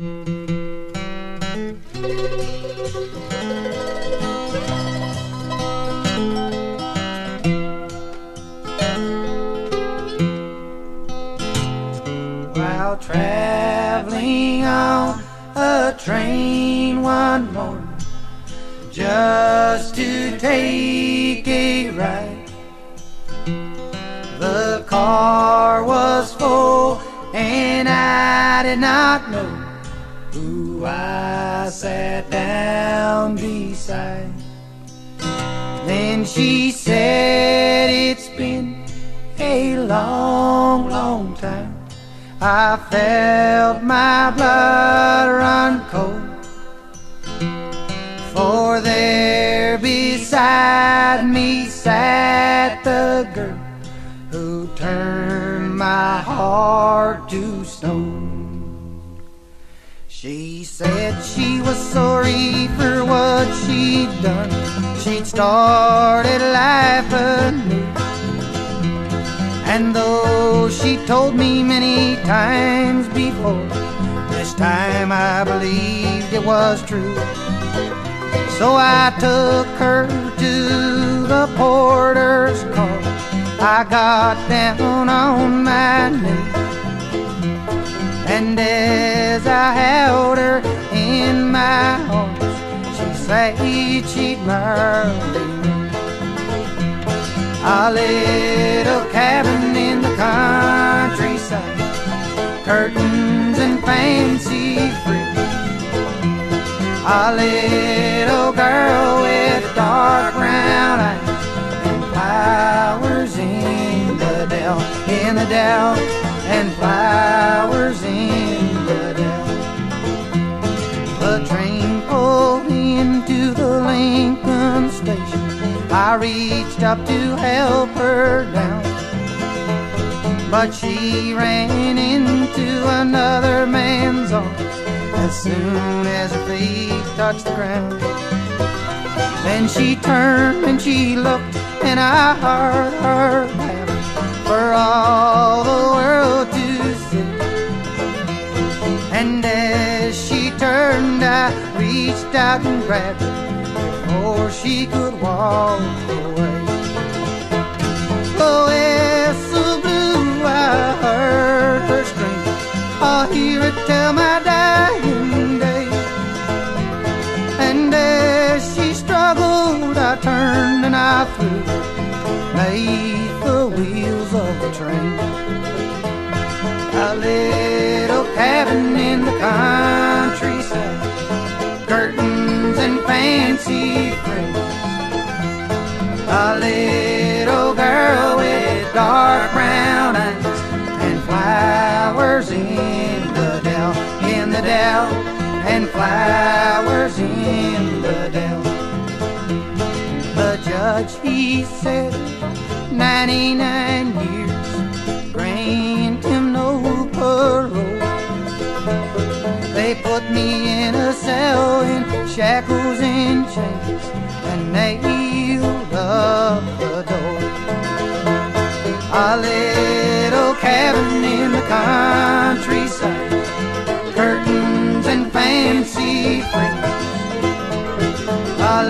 While traveling on a train one morning just to take a ride. The car was full and I did not know sat down beside. Then she said it's been a long, long time. I felt my blood run cold. For there beside me sat the girl who turned my heart to was sorry for what she'd done. She'd started life anew. And though she told me many times before, this time I believed it was true. So I took her to the porter's car. I got down on my knees. And as I held her my arms, she said she'd marry me. A little cabin in the countryside, curtains and fancy frills. A little girl with dark brown eyes and flowers in the dell, in the dell, and flowers I reached up to help her down. But she ran into another man's arms as soon as her feet touched the ground. Then she turned and she looked, and I heard her laugh for all the world to see. And as she turned, I reached out and grabbed her before she could walk away. Oh, whistle blew, I heard her scream. I'll hear it till my dying day. And as she struggled, I turned and I flew beneath the wheels of the train. Fancy frames. A little girl with dark brown eyes and flowers in the dell, in the dell, and flowers in the dell. The judge, he said, 99 years, grant him no parole. They put and chains and nailed up the door. A little cabin in the countryside, curtains and fancy frames. A